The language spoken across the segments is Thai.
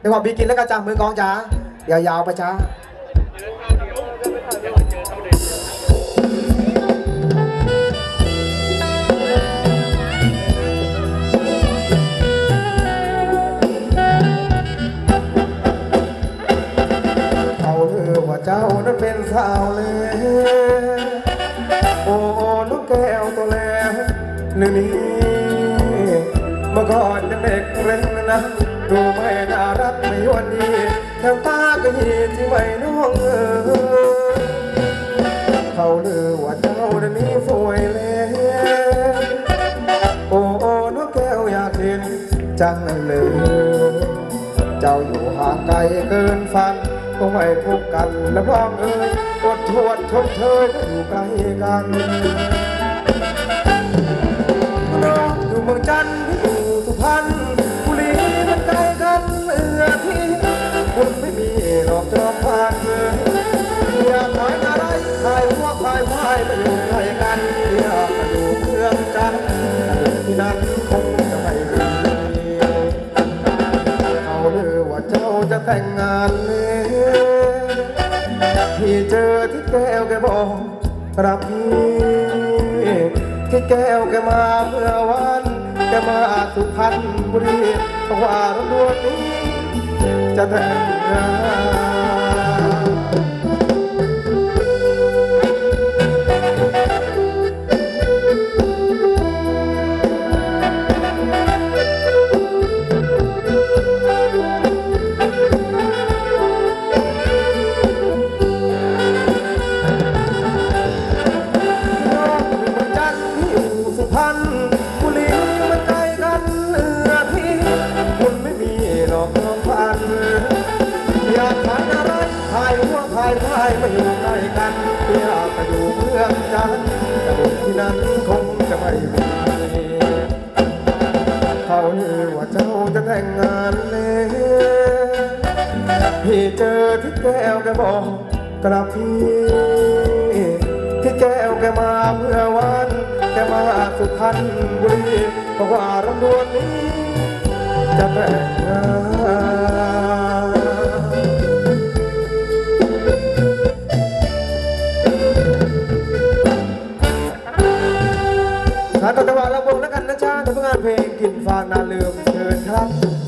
เดี๋ยวว่าบีกินแล้วก็จ้ามือกองจ้ายาวๆไปจ้าเขาลือว่าเจ้านั้นเป็นสาวเลย โอ้น้องแก้วตัวแล้วหนึ่งนี้เมื่อก่อนยังเด็กเร่งนะ ดูไม่น่ารักไม่วันนี้แถวตาก็ยีที่ไม่น้องเออเขาลือว่าเจ้านั้นนี้สวยแล้วโอ้น้องแก้วอยากเห็นจังเลยเจ้าอยู่ห่างไกลเกินฝันก็ไม่พบกันและพ้องเอ่ยอดทวดชมเชยก็อยู่ไกลกัน รักพี่ที่แก้วแกมาเมื่อวันแกมาสุพรรณบุรีบอกว่ารถดวนนี้จะแต่งงาน กระพี่ที่แก้วแกมาเมื่อวันแกมาสุพรรณบุรีบอกว่ารำดวนนี้ จะแต่งงานถ้าตัดจังหวะลำวงแล้วกันนะจ๊ะทำงานเพลงกลิ่นฟางนาลืมเชิญครับ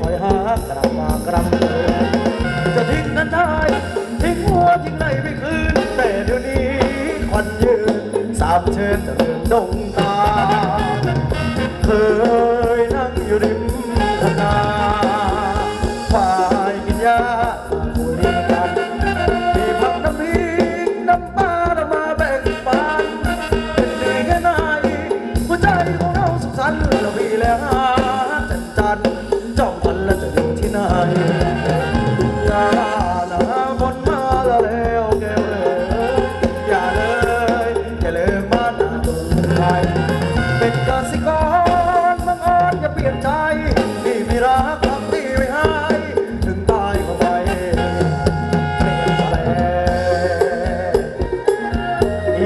คอยหากระมากระเมือจะทิ้งนั้นได้ทิ้งหัวทิ้งไหลไปคืน แต่เดี๋ยวนี้ควันยืนสามเชิญจะเรื่องดงตาเธอ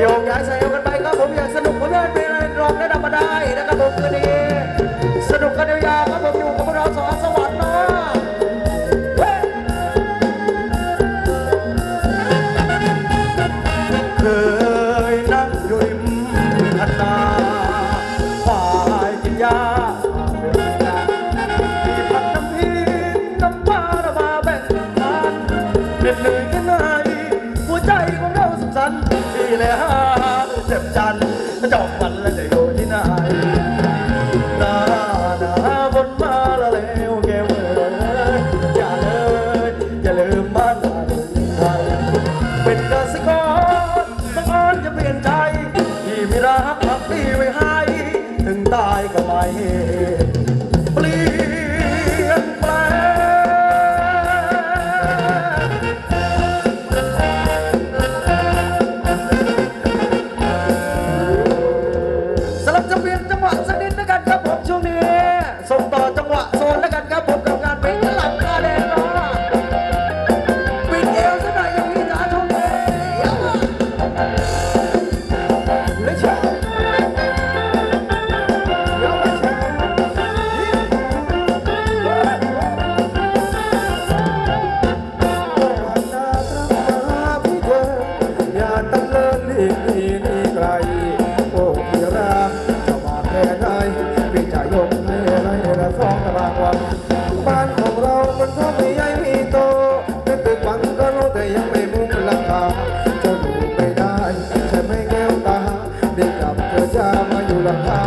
โยกย้ายใส่เอากันไปครับผมอยากสนุกผลงานเป็นรองระดับมาได้นะครับผมคืนนี้สนุกกันยาว จะ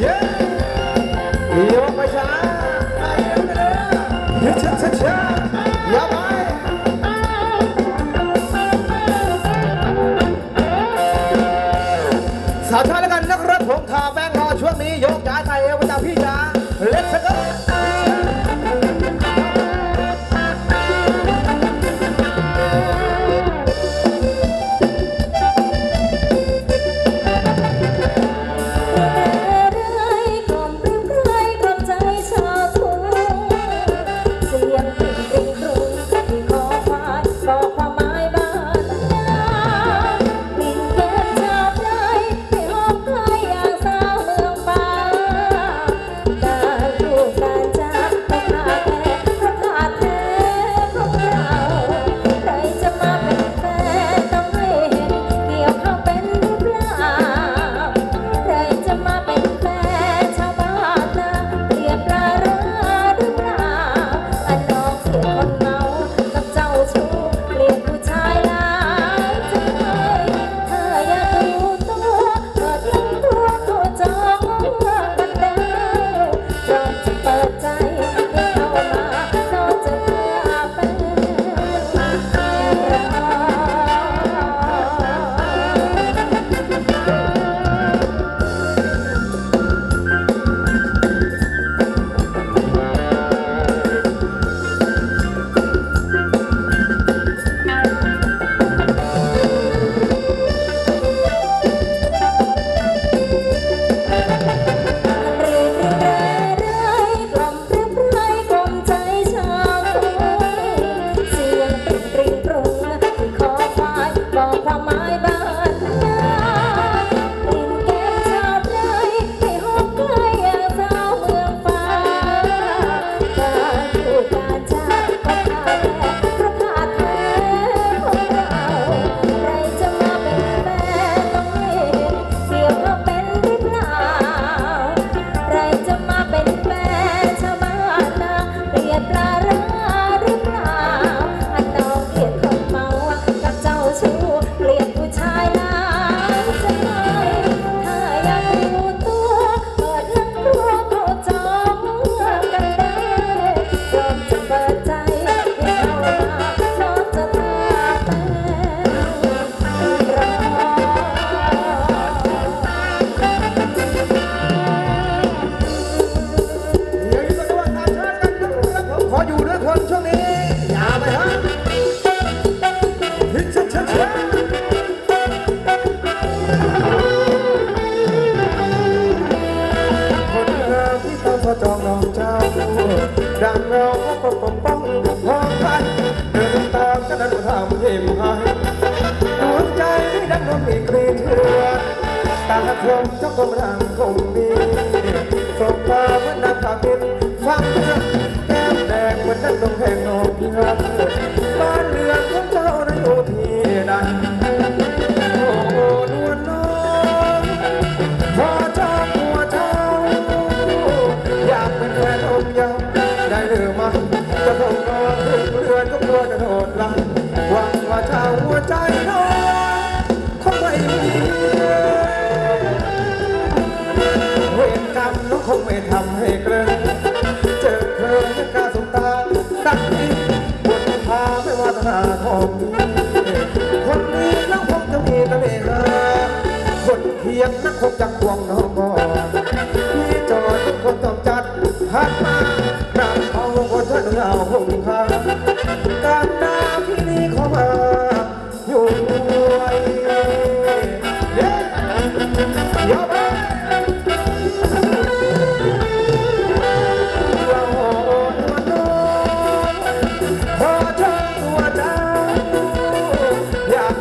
เย้ยกไป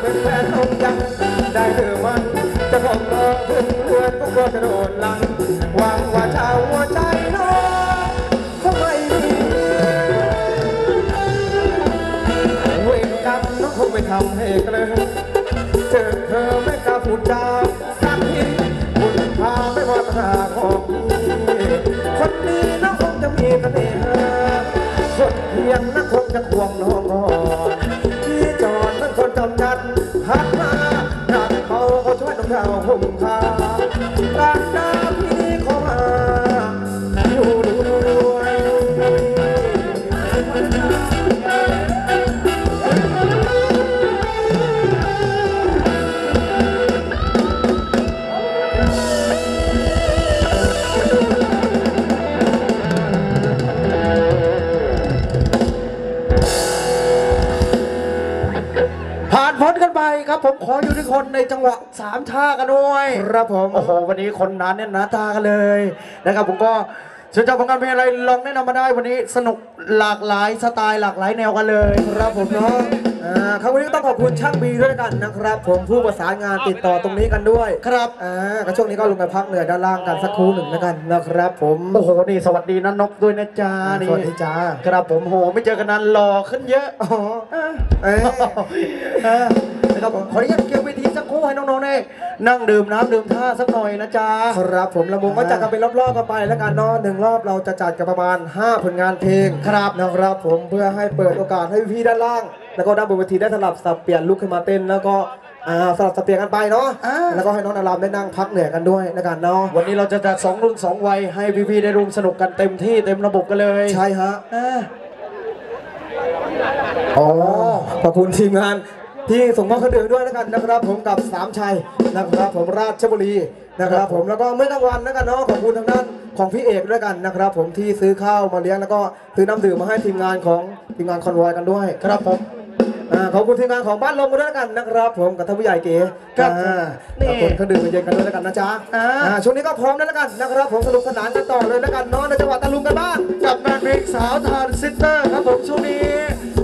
เป็นแฟนองค์ยังได้หรือมันจะขอรอถึงเรือนก็กลัวจะโดนลังหวังว่าชาวหัวใจน้องคงไม่มีเวรกรรมน้องคงไม่ทำให้เกลินเจอเธอไม่กล้าพูดจาสักทีบุญพาไม่ว่าปัญหาของคนนี้น้องคงจะมีเสน่หาคนเพียงนักคงจะควงน้อง มคาการน้ำ ผมขออยู่ที่คนในจังหวะสามท่ากันด้วยครับผมโอ้โหวันนี้คนนั้นเนี่ยหนาตากันเลยนะครับผมก็สนใจผลงานเพลงอะไรลองแนะนำมาได้วันนี้สนุกหลากหลายสไตล์หลากหลายแนวกันเลย ครับผมเนาะ อ่าครั้งวันนี้ก็ต้องขอบคุณช่างบีด้วยกันนะครับ ผมผู้ประสานงานติดต่อตรงนี้กันด้วยครับอ่าก็ช่วงนี้ก็ลงไปพักเหนื่อยด้านล่างกันสักครู่หนึ่งแล้วกันนะครับ ผมโอ้โหนี่สวัสดีนะนกด้วยนะจ๊ะนี่สวัสดีจ้าครับผมโหไม่เจอกันนานหล่อขึ้นเยอะอ๋อเอ้ยเออนะครับผมขออนุญาตเกี่ยวเวทีสักครู่ให้น้องๆได้นั่งดื่มน้ำดื่มท่าสักหน่อยนะจ๊ะครับผมละมุงก็จัดกันเป็นรอบๆกันไป แล้วกันเนาะหนึ่งรอบเราจะจัดกันประมาณ 5 ผลงานเพลงครับนะครับผมเพื่อให้เปิดโอกาสให้พี่ๆด้านล่าง แล้วก็ด้านบนเวทีได้สลับสับเปลี่ยนลุกขึ้นมาเต้นแล้วก็อ่าสลับสับเปลี่ยนกันไปเนาะอ่า แล้วก็ให้น้องนารามได้นั่งพักเหนื่อยกันด้วยแล้วกันเนาะวันนี้เราจะจัดสองรุ่นสองวัยให้พี่ๆได้ร่วมสนุกกันเต็มที่เต็มระบบกันเลยใช่ฮะ อ่า อ๋อขอบคุณทีมงานที่ส่งมอบเครื่องดื่มด้วยแล้วกันนะครับผมกับสามชัยนะครับผมราชบุรีนะครับ ผมแล้วก็เมื่อกลางวันแล้วกันเนาะขอบคุณทางด้านของพี่เอกด้วยกันนะครับ ผมที่ซื้อข้าวมาเลี้ยงแล้วก็ซื้อน้ำดื่มมาให้ทีมงานของทีมงานคอนวอยกันด้วย ครับผม อ่าขอบคุณทีมงานของบ้านลมกันด้วยแล้วกันนะครับผมกับท่านผู้ใหญ่เก๋ครับอ่านี่ ขอบคุณเครื่องดื่มเย็นๆกันด้วยแล้วกันนะจ๊ะอ่าอ่าช่วงนี้ก็พร้อมแล้วแล้วกันนะครับผมสนุกสนานกันต่อเลยแล้วกันเนาะในจังหวัดตะลุงกันบ้างกับงานเพลงสาวทานซิสเตอร์ครับผมช่วงนี้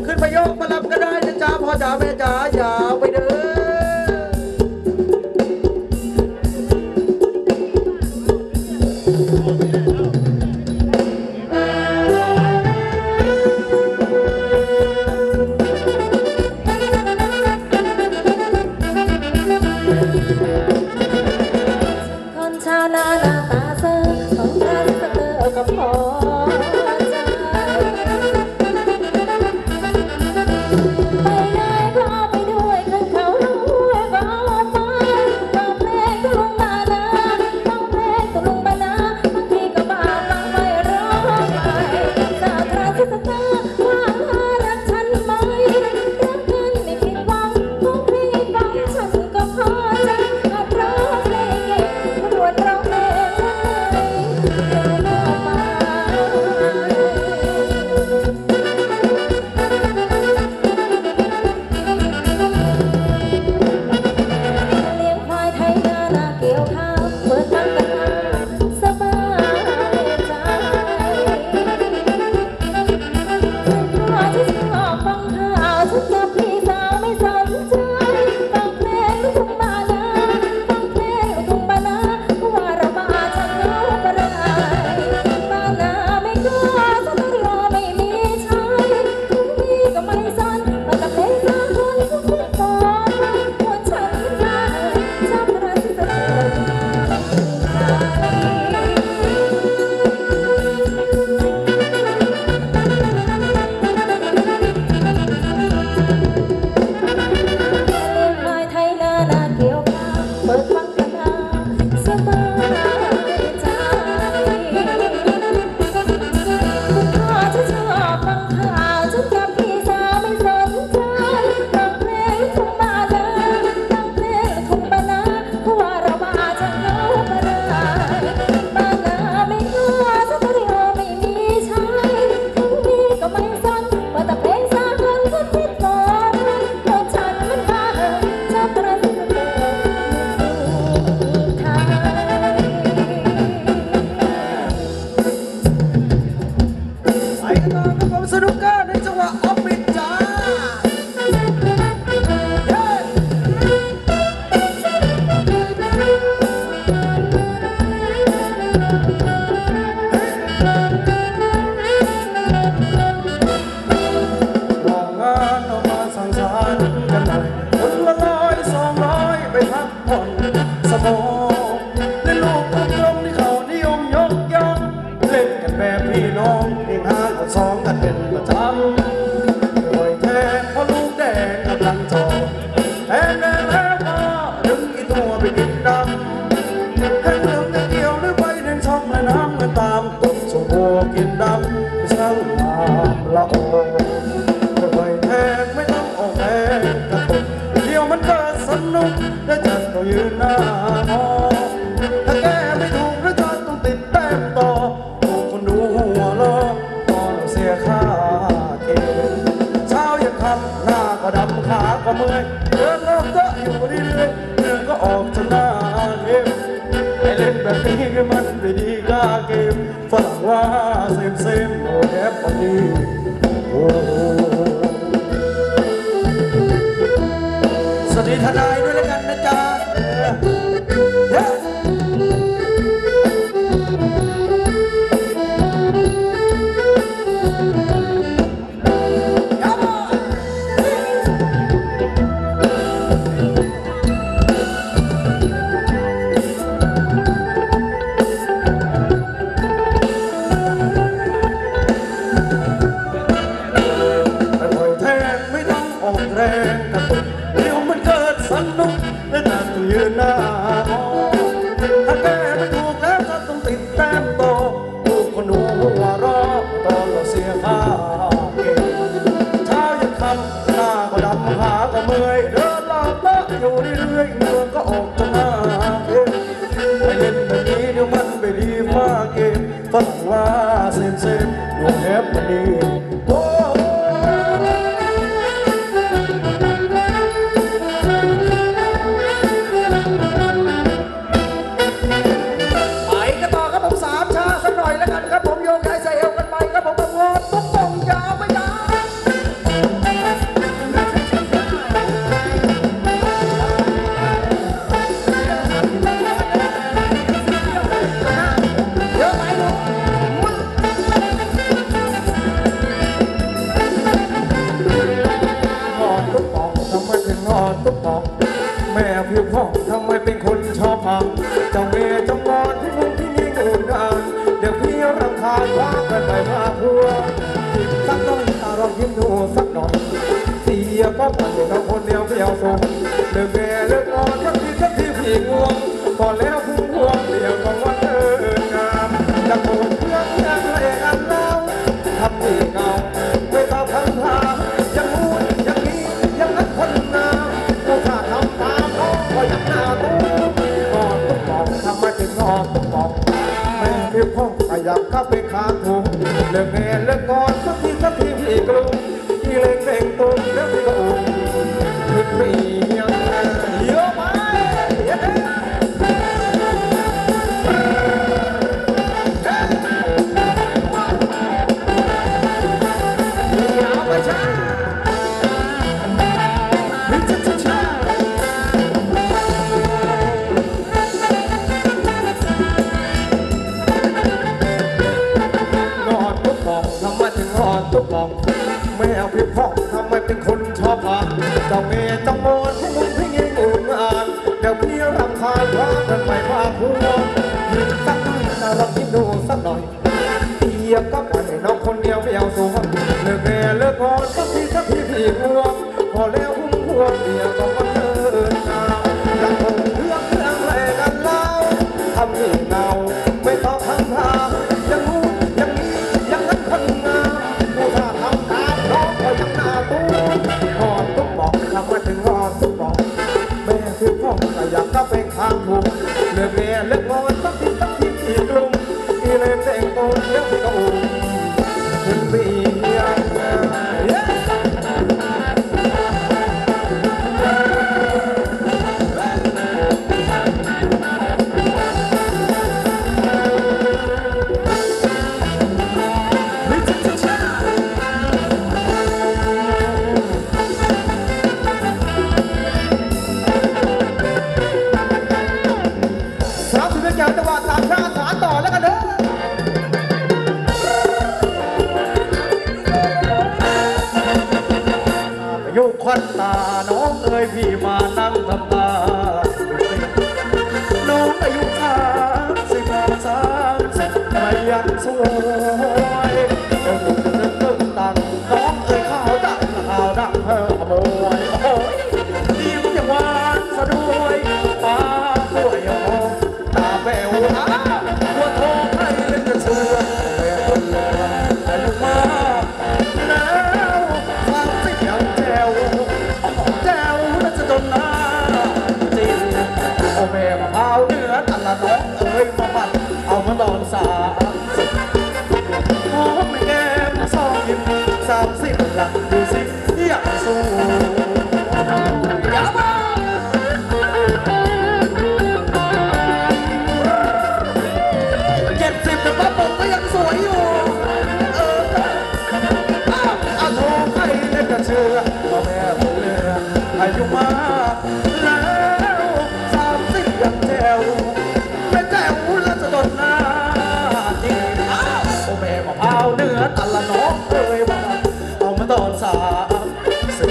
ขึ้นมาโยกมารำก็ได้นะจ๊ะพ่อจ๋าแม่จ๋าอย่าไปเด้อ ไปพักผ่อน I need Oh. ไปขาทุ่งเลิกแง่เลิกงอนสักทีสักทีพี่กลุ้มพี่เล็นแพลงตุ้มแล้วพี่ก็อุ้มขึ้นไปยัง também ส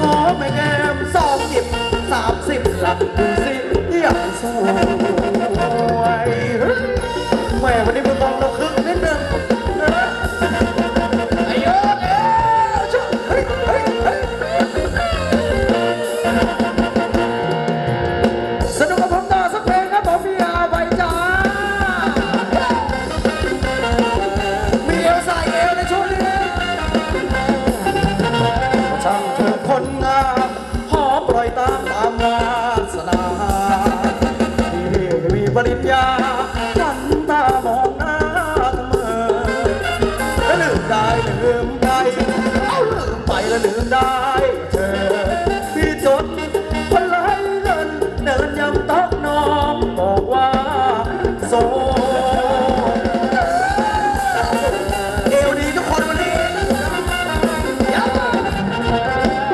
ขอไม่แก้มสองสิบสามสิบหลักดูสิเรียกสู้ เอวดีทุกคนวันนี้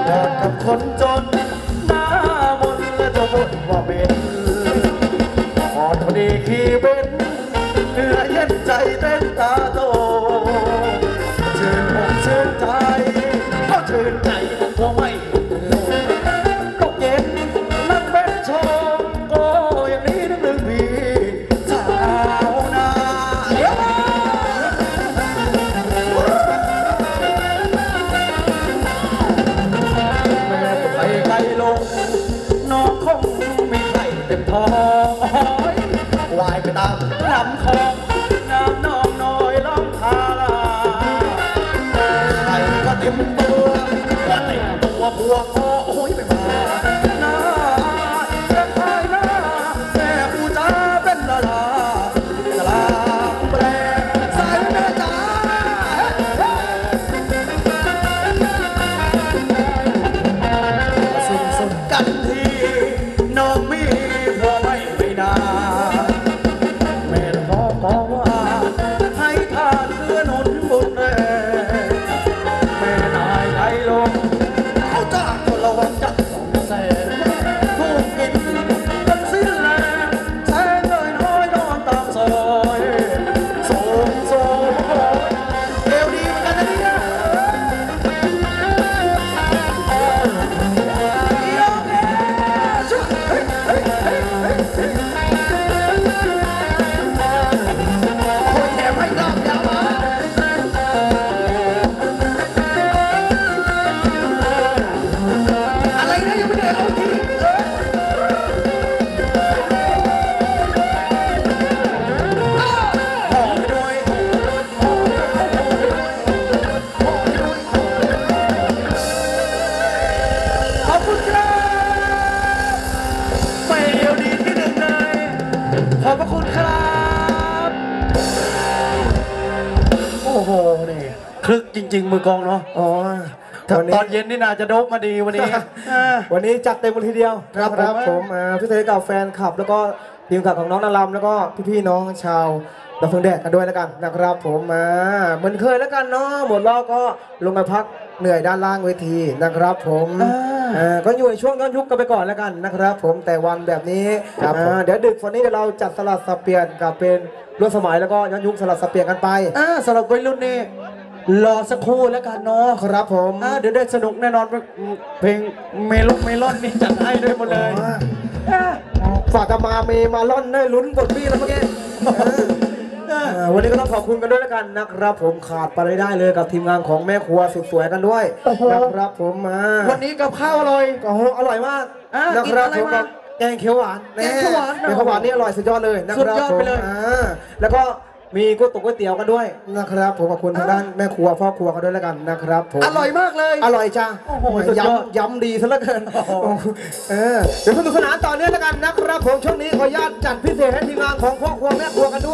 บอกกับคนจนหน้ามนและจะบ่นว่าเป็นพอพอดีขี่เป็นเหนื่อยเย็นใจเต้นตาโตเชิญอกเชิญใจก็เชิญใจ Oh. ็นนี่น่าจะดบมาดีวันนี้ วันนี้จัดเต็มทีเดียวครับครับผมพิเศษกับแฟนคลับ แล้วก็ทีมขับของน้องนารำแล้วก็พี่ๆน้องชาวดาวเฟืงแดดกันด้วยแล้วกันนะครับ ผมมาเหมือนเคยแล้วกันเนาะหมดรอบก็ลงมาพักเหนื่อยด้านล่างเวทีนะครับ ผมก็อยู่ในช่วงย้อนยุคกันไปก่อนแล้วกันนะครับ ผมแต่วันแบบนี้เดี๋ยวดึกวันนี้เดี๋ยวเราจัดสลัดสเปลี่ยนกับเป็นรุ่นสมัยแล้วก็ย้อนยุคสลัดสเปลี่ยนกันไปสลับวัยรุ่นนี่ รอสักครู่แล้วกันเนาะครับผมอ่าเดี๋ยวได้สนุกแน่นอน เพลงเมลุกเมลอนนี่จัดให้ด้วยหมดเลยอะฝากกมาเมมาล่อนได้ลุ้นบทพี่แล้วเมื่อกี้เออเออวันนี้ก็ต้องขอบคุณกันด้วยแล้วกันนะครับ ผมขาดไปไม่ได้เลยกับทีมงานของแม่ครัวสุดสวยกันด้วยนะครับผมมาวันนี้กับข้าวอร่อยโอ้โหอร่อยมากอะนะครับกินผอะไรมมาแกงเขียวหวานแกงเขียวหวานแกงเขียวหวานนี่อร่อยสุดยอดเลยนะคสุรับดยอดไปเลยผมอ่าแล้วก็ มีก๋วยตุ๋นก๋วยเตี๋ยวกันด้วย นะครับ ผมขอบคุณทางด้านแม่ครัวพ่อครัวกันด้วยแล้วกันนะครับผมอร่อยมากเลย อร่อยจ้าโอ้โหสุดยอด ย้ำย้ำดีซะเหลือเกินเออเดี๋ยวสนุกสนานต่อเนื่องแล้วกันนะครับ ผมช่วงนี้ขออนุญาตจัดพิเศษให้ทีมงานของพ่อครัวแม่ครัวกันด้วย